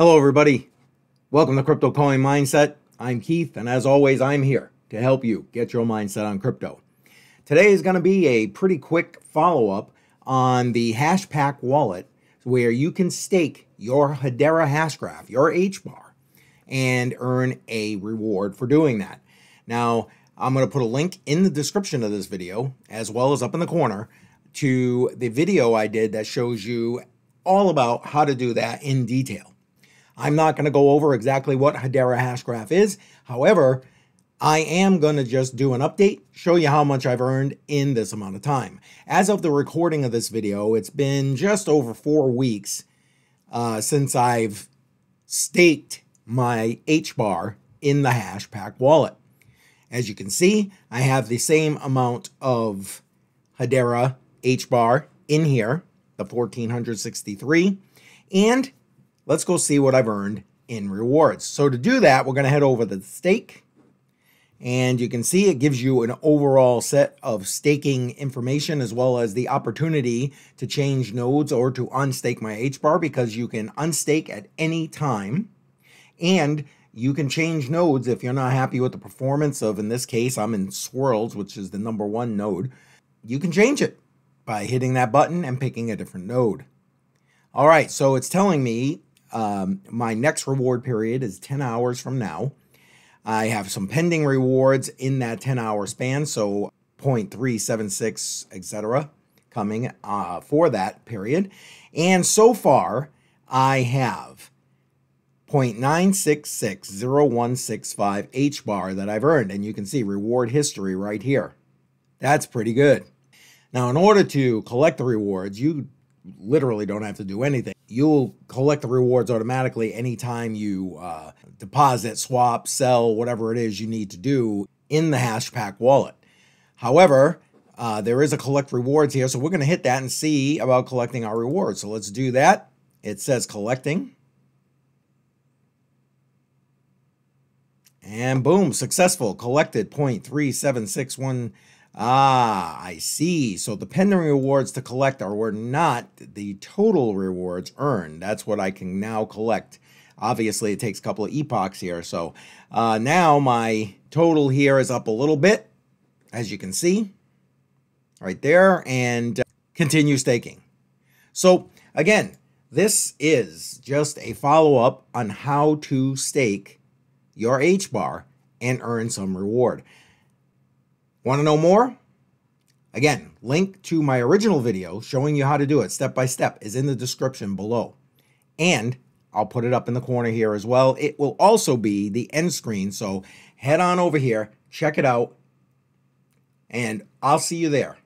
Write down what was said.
Hello, everybody. Welcome to Crypto Coin Mindset. I'm Keith, and as always, I'm here to help you get your mindset on crypto. Today is going to be a pretty quick follow up on the Hashpack wallet where you can stake your Hedera Hashgraph, your HBAR, and earn a reward for doing that. Now, I'm going to put a link in the description of this video, as well as up in the corner, to the video I did that shows you all about how to do that in detail. I'm not going to go over exactly what Hedera Hashgraph is. However, I am going to just do an update, show you how much I've earned in this amount of time. As of the recording of this video, it's been just over four weeks uh, since I've staked my HBAR in the Hashpack wallet. As you can see, I have the same amount of Hedera HBAR in here, the 1463, and let's go see what I've earned in rewards. So to do that, we're going to head over to the stake. And you can see it gives you an overall set of staking information as well as the opportunity to change nodes or to unstake my HBAR because you can unstake at any time. And you can change nodes if you're not happy with the performance of, in this case, I'm in Swirlds, which is the number one node. You can change it by hitting that button and picking a different node. All right, so it's telling me um, my next reward period is 10 hours from now. I have some pending rewards in that 10 hour span, so 0.376, etc., coming uh, for that period. And so far, I have 0.9660165 H bar that I've earned, and you can see reward history right here. That's pretty good. Now, in order to collect the rewards, you literally don't have to do anything. You'll collect the rewards automatically anytime you uh, deposit, swap, sell, whatever it is you need to do in the Hashpack wallet. However, uh, there is a collect rewards here, so we're going to hit that and see about collecting our rewards. So let's do that. It says collecting. And boom, successful. Collected 0.3761 Ah, I see. So the pending rewards to collect are were not the total rewards earned. That's what I can now collect. Obviously, it takes a couple of epochs here. So uh, now my total here is up a little bit, as you can see, right there, and uh, continue staking. So again, this is just a follow-up on how to stake your H bar and earn some reward. Want to know more? Again, link to my original video showing you how to do it step by step is in the description below. And I'll put it up in the corner here as well. It will also be the end screen, so head on over here, check it out, and I'll see you there.